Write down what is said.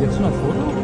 jetzt noch ein Foto?